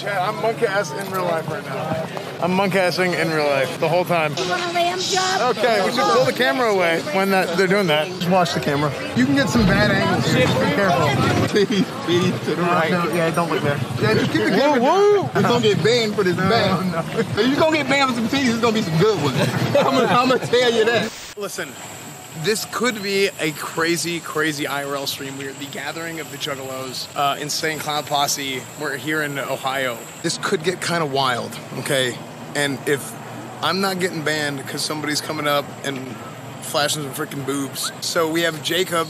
Chad, I'm monkaS in real life right now. I'm monk assing in real life the whole time. You want a lamb chop? Okay, we should pull the camera away when that they're doing that. Just watch the camera. You can get some bad angles. Here. Just be careful. Feet, feet to the right. No, yeah, don't look there. Yeah, just keep the camera. Whoa, You're gonna get banned for this band. If you're gonna get banned for some titties, it's gonna be some good ones. I'm gonna, I'm gonna tell you that. Listen, this could be a crazy, crazy IRL stream. We're the gathering of the Juggalos, uh, Insane Clown Posse. We're here in Ohio. This could get kind of wild, okay? And if I'm not getting banned because somebody's coming up and flashing some freaking boobs, so we have Jacob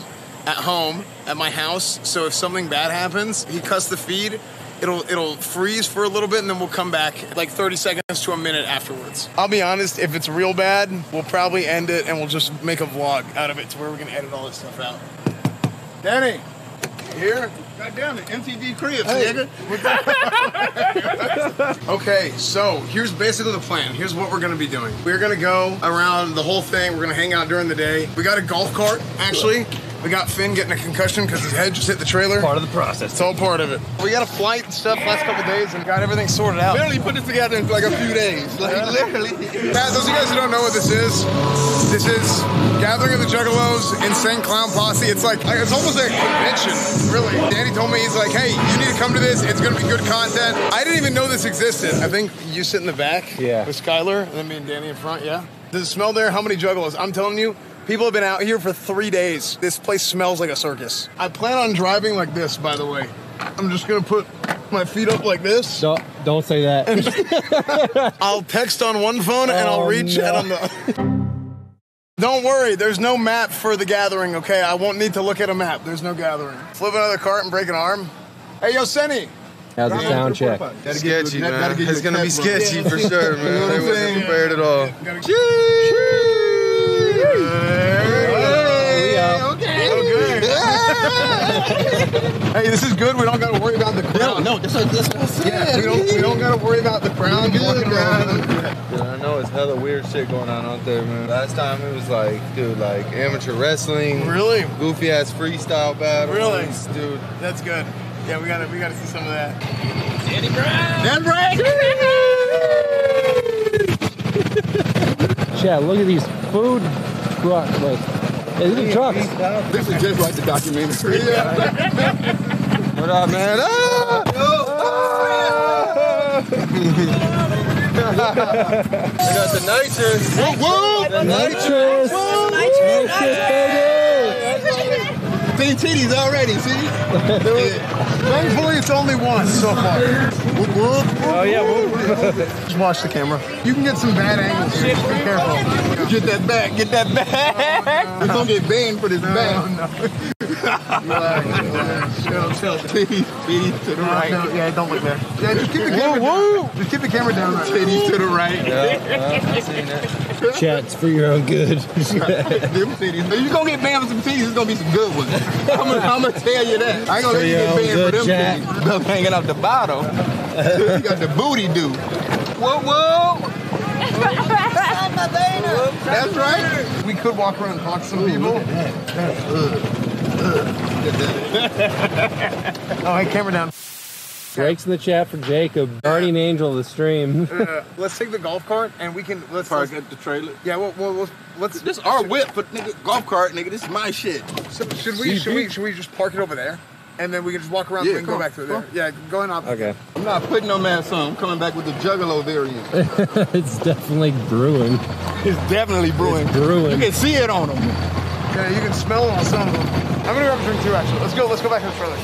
at home at my house. So if something bad happens, he cuts the feed. It'll it'll freeze for a little bit and then we'll come back like 30 seconds to a minute afterwards. I'll be honest, if it's real bad, we'll probably end it and we'll just make a vlog out of it to where we can edit all this stuff out. Danny, here? God damn it, MTV cribs, Hey. nigga. Okay, so here's basically the plan. Here's what we're gonna be doing. We're gonna go around the whole thing. We're gonna hang out during the day. We got a golf cart, actually. We got Phin getting a concussion because his head just hit the trailer. Part of the process. It's all part of it. We got a flight and stuff last couple days and got everything sorted out. Literally put this together in like a few days. Like literally. Pat, those of you guys who don't know what this is, this is Gathering of the Juggalos, Insane Clown Posse. It's like, it's almost like a convention, really. Danny told me, he's like, hey, you need to come to this. It's going to be good content. I didn't even know this existed. I think you sit in the back Yeah. with Skylar, and then me and Danny in front, yeah? Does it smell there? How many Juggalos? I'm telling you, people have been out here for three days. This place smells like a circus. I plan on driving like this, by the way. I'm just going to put my feet up like this. Don't, don't say that. I'll text on one phone and I'll Oh, reach no. and on the. Don't worry, there's no map for the gathering, okay? I won't need to look at a map. There's no gathering. Flip another cart and break an arm. Hey, yo, Senny. How's the sound check? Sketchy, man. get you It's gonna be cat, bro. sketchy for sure, man. what I'm wasn't prepared at all. Hey, this is good. We don't got to worry about the crowd. No, that's what, that's what I said. Yeah, we don't, we don't got to worry about the crowd walking around. Dude, I know it's hella weird shit going on out there, man. Last time it was like, dude, like amateur wrestling, Really? goofy ass freestyle battles, Really? dude. That's good. Yeah, we got to we got to see some of that. That's right. Chad, look at these food trucks. Like, hey, these are trucks. This is just like the documentary. What up, man? Ah! I got the nitrous. Whoa, The Nitrous. Nitrous, baby. Seen titties already, see? Thankfully, it's only one so far. Oh, yeah. Well, Just watch the camera. You can get some bad angles. Here. Just be careful. Get that back, get that back. We're gonna get banned for this band. Chill, chill. Titties, titties to the right. No, yeah, don't look there. Yeah, just keep the camera down. Just keep the camera down. Right. Titties to the right. Yeah, yeah, I seen that. Chad, for your own good. Them titties. If you're gonna get banned for some titties, it's gonna be some good ones. I'm gonna, I'm gonna tell you that. I ain't gonna let you get banned for good, them Jack. titties. Them hanging out the bottom. you got the booty dude. Whoa, whoa. That's right. We could walk around and talk to some people. oh, hey, camera down. Breaks in the chat for Jacob, guardian angel of the stream. Uh, let's take the golf cart and we can let's. Park at the trailer. yeah, well, well, let's. let's This our whip, but nigga, golf cart, nigga. This is my shit. so should we should we should we just park it over there, and then we can just walk around Yeah, and go come back to on, there. Yeah, go ahead. Up. Okay. I'm not putting no mask on. I'm coming back with the Juggalo variant. it's definitely brewing. It's definitely brewing. It's brewing. You can see it on them. Yeah, you can smell it on some of them. I'm gonna grab a drink too. Actually, let's go. Let's go back to the trailer.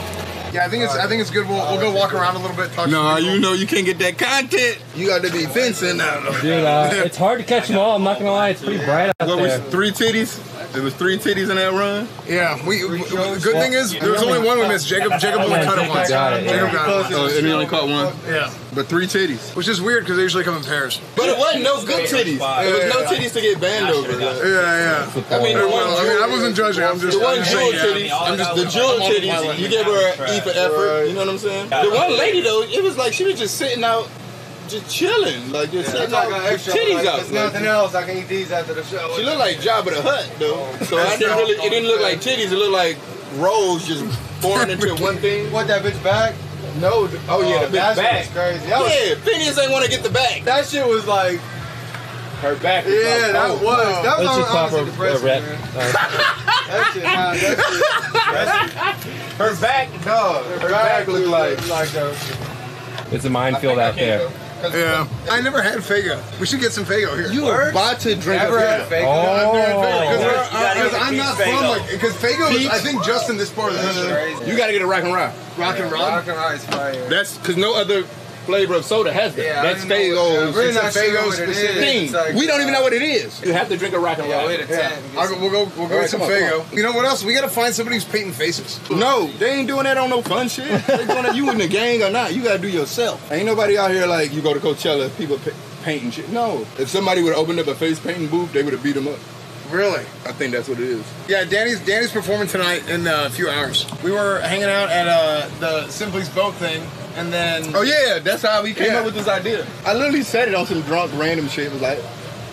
Yeah, I think it's I think it's good. We'll, we'll go walk around a little bit. Talk No, some you know you can't get that content. You got to be fencing now. Dude, uh, it's hard to catch them all. I'm not gonna lie, it's pretty bright out What was there. three titties? There was three titties in that run. Yeah, we. we the good thing is there was only one we missed. Jacob Jacob only cut it once. Got it, yeah. Jacob got it. Oh, and he only caught one. Yeah, But three titties. which is weird because they usually come in pairs. But it wasn't no good titties. There was no titties to get banned over. Yeah, yeah. I mean, the Well, I mean, I wasn't judging. I'm just. The one I'm jewel titties, I'm just the jewel titties. You gave her an E for effort. You know what I'm saying? The one lady though, it was like she was just sitting out, just chilling, like just sitting out, with titties out. There's Like, nothing else. I can eat these after the show. She looked like Jabba the Hutt though, so I didn't really. It didn't look like titties. It looked like rolls just pouring into one thing. Want that bitch back? No, oh yeah, the big that shit back. was crazy. That was, Yeah, Phineas ain't want to get the back. that shit was like, Her back. is yeah, like, that oh, was. That was Let's just pop honestly a, a depressing, rep. Uh, That shit, nah, that shit. Her back. No, her back looked like like a. it's a minefield out there. Yeah. I never had Faygo. We should get some Faygo here. You are about to drink Never a had Faygo. fake. Oh. Because uh, uh, I'm not from like because Faygo is I think just in this part of the country. You got to get a rock and roll. Rock and roll. Rock and rice fire. That's because no other flavor of soda has that. Yeah, That's didn't know what- Faygo's. I'm really it's a not Faygo what it is. specific thing. Like- we don't even know what it is. You have to drink a rock and Yeah, roll. wait Yeah. I'll we'll go. We'll go All right, some come Faygo. You know what else? We gotta find somebody who's painting faces. No, they ain't doing that on no fun shit. They doing that. You in the gang or not? You gotta do yourself. Ain't nobody out here like you go to Coachella, people painting shit. No, if somebody would have opened up a face painting booth, they would have beat them up. Really? I think that's what it is. Yeah, Danny's Danny's performing tonight in uh, a few hours. We were hanging out at uh, the Simply's boat thing, and then Oh yeah, that's how we came Yeah. up with this idea. I literally said it on some drunk random shit. Was like,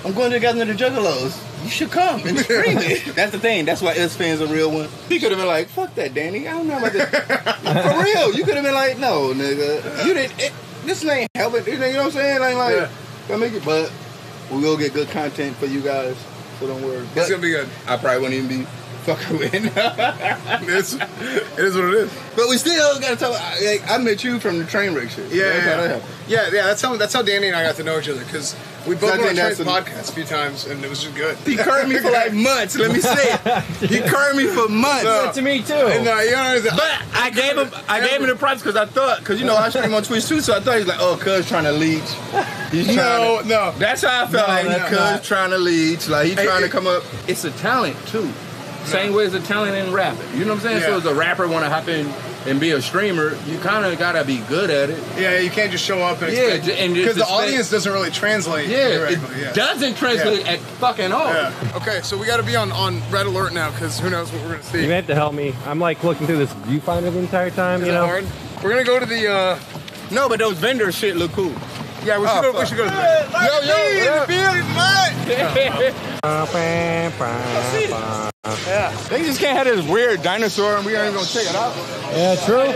I'm going to the Gathering of the Juggalos. You should come and scream it. that's the thing. That's why Esfand's a real one. He could have been like, fuck that, Danny. I don't know about this." For real, you could have been like, no, nigga. You didn't. It, this ain't helping. You know what I'm saying? Ain't like, Yeah. gonna make it. But we will get good content for you guys. So don't worry. it's gonna be good. I probably wouldn't even be fucking with. It's, it is what it is. but we still gotta talk. I, I met you from the Trainwreck shit. Yeah, That's how yeah, yeah, yeah. That's how that's how Danny and I got to know each other because we both I went on think Trey's a- podcast a few times, and it was just good. He curved me for like months. Let me say it. He curved me for months. No. to me too. And uh, you know, But I gave him, I gave him the price because I thought, because you know I stream on Twitch too, so I thought he's like, oh, cuz trying to leech. He's no, to, no. that's how I felt No, like that's cuz trying to leech, like he Hey, trying hey. to come up. It's a talent too. Same way as a talent in rapping. You know what I'm saying? So as a rapper want to hop in and be a streamer, you kind of gotta be good at it. Yeah, you can't just show up and Yeah, expect and because the expect- audience doesn't really translate. Yeah, it yeah. doesn't translate at fucking all. Yeah. Okay, so we got to be on on red alert now because who knows what we're gonna see. you have to help me. I'm like looking through this viewfinder the entire time. Is you know. hard? We're gonna go to the. uh No, but those vendor shit look cool. Yeah, we should Oh, go. We fuck. should go to the. Yo, yo, Yeah. They just can't have this weird dinosaur and we aren't even gonna check it out. Yeah, true.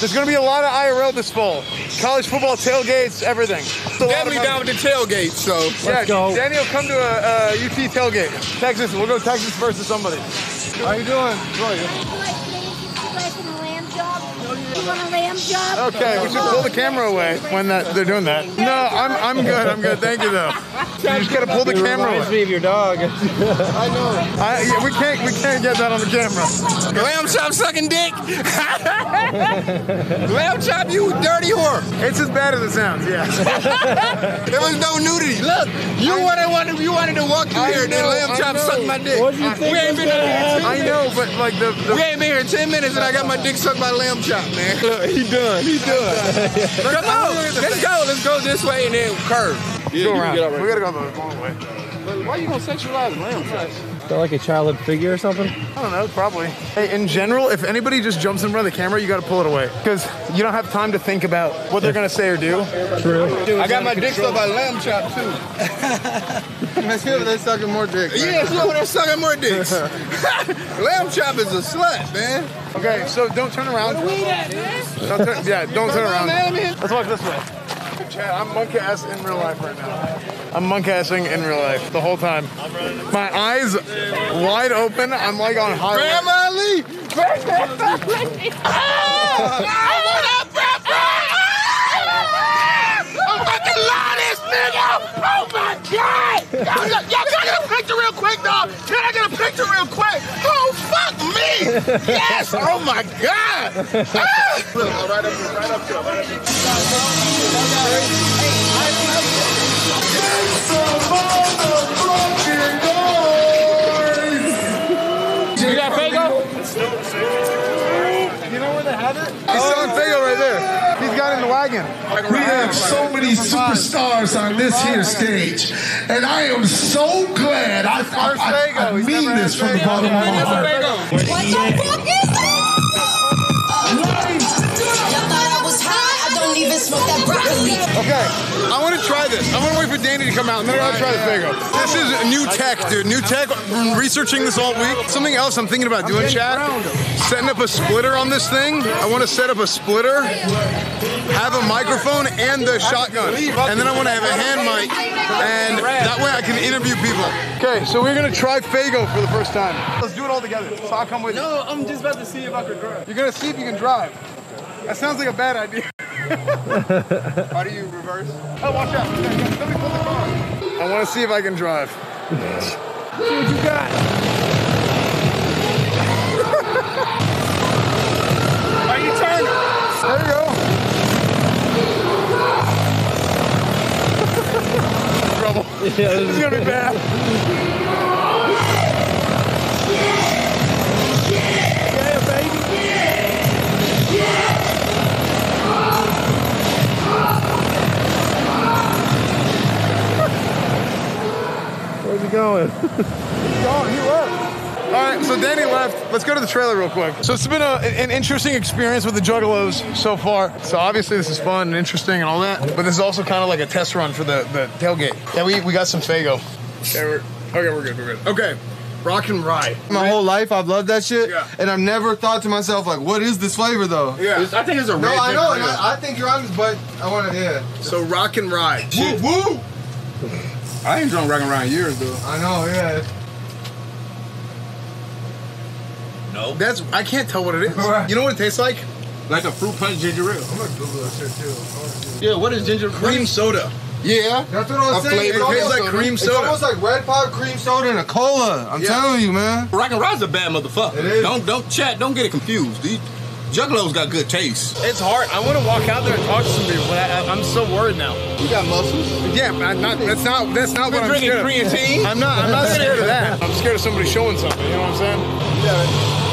There's gonna be a lot of IRL this fall. College football tailgates, everything. It's a lot Definitely down with the tailgate, so. Yeah, go. Daniel, come to a, a UT tailgate. Texas. We'll go Texas versus somebody. How you doing? Good. Okay, we should pull the camera away when that they're doing that. No, I'm I'm good. I'm good. Thank you though. You just gotta pull the camera reminds away. me of your dog. I know. I, yeah, we can't we can't get that on the camera. Lamb chop sucking dick. Lamb chop, you dirty whore. It's as bad as it sounds. Yeah. There was no nudity. Look, you wanted, wanted you wanted to walk through here and then lamb chop know. suck my dick. What do you think we ain't been here. I know, but like the, We ain't been here ten minutes and I got my dick sucked by lamb chop, man. Look, he done. He done. Come on, let's go. Let's go this way and then curve. Yeah, go around. get all right. We gotta go the long way. But why you gonna sexualize lamb chop? Is that like a childhood figure or something? I don't know, probably. Hey, in general, if anybody just jumps in front of the camera, you got to pull it away because you don't have time to think about what they're gonna say or do. True. I got my dick sucked by lamb chop too. Let's see they're sucking more dick. man. Yeah, she over there sucking more dicks. lamb chop is a slut, man. Okay, so don't turn around. Don't turn, yeah, don't turn around. Let's walk this way. Chad, I'm monkaS in real life right now. I'm monk assing in real life the whole time. My eyes wide open. I'm like on high. Grandma Lee. Oh my God! Y'all, can I get a picture real quick, dog? Can I get a picture real quick? Oh, fuck me! Yes! Oh my God! Ah! Right up here, right up right up have it? He's oh, selling Faygo right there. He's got it in the wagon. We have so many superstars on this here stage, and I am so glad. I, I, I, I He's mean this from the bottom of my heart. What the fuck is even smoke Okay, I want to try this. I want to wait for Danny to come out, and then I gotta try the Faygo. This is new tech, dude. New tech. Been researching this all week. Something else I'm thinking about doing, chat. Setting up a splitter on this thing. I want to set up a splitter, have a microphone and the shotgun, and then I want to have a hand mic, and that way I can interview people. Okay, so we're gonna try Faygo for the first time. Let's do it all together. So I'll come with you. No, I'm just about to see if I can drive. You're gonna see if you can drive. That sounds like a bad idea. How do you reverse? Oh, watch out. Let me pull the car. I want to see if I can drive. See what you got. Are you turning? There you go. Trouble. Yeah, This is gonna be bad. Where's he going? He left. All right, so Danny left. Let's go to the trailer real quick. So it's been a, an interesting experience with the Juggalos so far. So obviously this is fun and interesting and all that, but this is also kind of like a test run for the, the tailgate. Yeah, we, we got some Faygo. Okay, we're, okay, we're good, we're good. Okay, rock and rye. My whole life, I've loved that shit, Yeah. and I've never thought to myself like, what is this flavor though? Yeah. I think it's a No, I know, and. I, I think you're honest, but I want to, yeah. So rock and rye. Woo, woo! I ain't drunk rockin' around years though. I know, yeah. No. That's I can't tell what it is. You know what it tastes like? Like a fruit punch ginger ale. I'm gonna Google that shit too. Yeah, what is ginger? Cream soda. Yeah. That's what I was A saying. flavor. It tastes almost like cream soda. It's soda. almost like red pop, cream soda, and a cola. I'm Yeah. telling you, man. Rockin' Rye's a bad motherfucker. It is. Don't don't chat. Don't get it confused. These Juggalos got good taste. It's hard. I want to walk out there and talk to some people, but I, I'm so worried now. You got muscles. Yeah, man, not, that's not that's not what I'm drinking scared of. creatine? I'm not. I'm not scared of that. I'm scared of somebody showing something. You know what I'm saying? Yeah.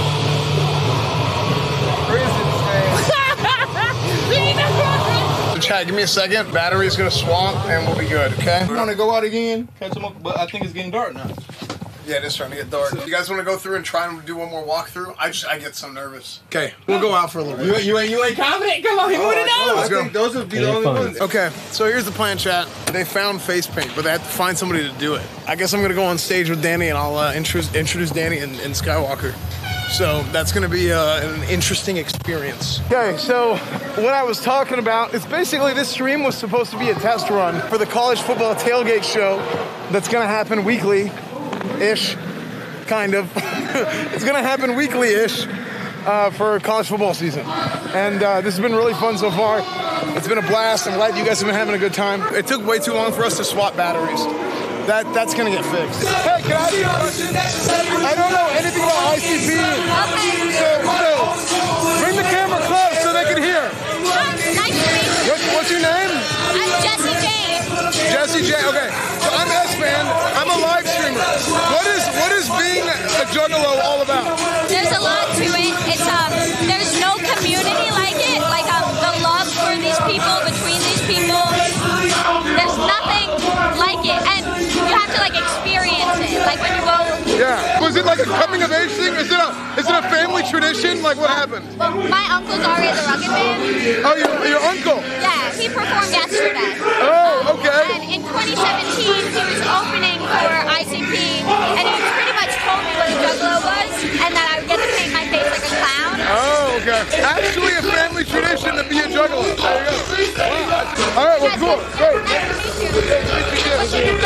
So, Chad, give me a second. Battery's gonna swamp, and we'll be good. Okay? You want to go out again? Catch them up, but I think it's getting dark now. Yeah, it is starting to get dark. You guys want to go through and try and do one more walkthrough? I just I get so nervous. Okay, we'll go out for a little bit. you ain't you ain't confident? Come on, hit me with it. I Let's go. think those would be the only fun. ones. Okay, so here's the plan, chat. They found face paint, but they have to find somebody to do it. I guess I'm gonna go on stage with Danny, and I'll uh, introduce introduce Danny and, and Skywalker. So that's gonna be uh, an interesting experience. Okay, so what I was talking about is basically this stream was supposed to be a test run for the college football tailgate show that's gonna happen weekly, ish, kind of. it's gonna happen weekly ish. Uh, for college football season. And uh, this has been really fun so far. It's been a blast. I'm glad you guys have been having a good time. It took way too long for us to swap batteries. That That's gonna get fixed. Hey, can I? I don't know anything about ICP. So, so bring the camera close so they can hear. Juggalo all about? There's a lot to it. It's um, there's no community like it. Like um, the love for these people between these people. There's nothing like it, and you have to like experience it. Like when you go. Yeah. Was it like a coming of age thing? Is it a is it a family tradition? Like what happened? My uncle's already the Rugged Band. Oh, your, your uncle. Yeah, he performed yesterday. Oh, okay. And in 2017, he was okay. Uh, actually, a family tradition to be a juggalo. There you go. Wow. All right. Well, cool. Great. Nice to you.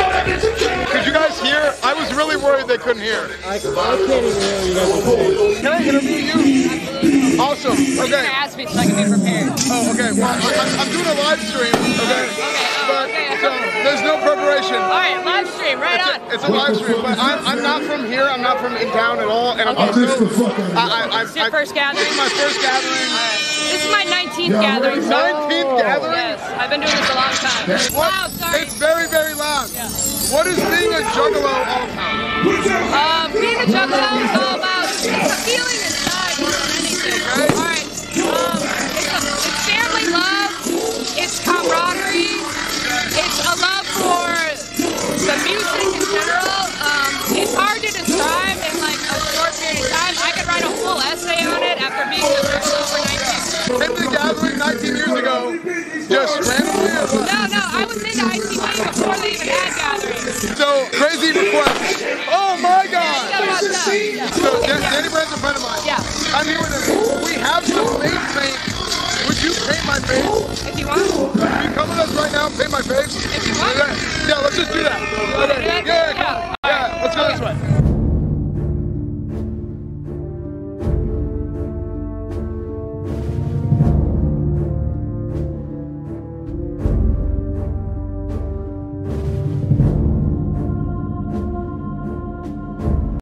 Could you guys hear? I was really worried they couldn't hear. I, I can't even hear you guys. Can I interview you? Awesome. Okay. ask me so I can be prepared. Oh, okay. Well, I, I'm- I'm doing a live stream. Okay. But so there's no preparation. All right, live stream, right It's on. a, it's a live stream, but I'm, I'm not from here. I'm not from in town at all, and I'm also I, I, I, It's your I- first gathering? This is my first gathering. This is my 19th gathering. so- 19th gathering. Yes, I've been doing this a long time. What? Wow, sorry. It's very, very loud. What is being a juggalo all about? Um, being a juggalo is all about it's a feeling easy request. Oh my God! Danny Brown's a friend of mine. Yeah. I'm here with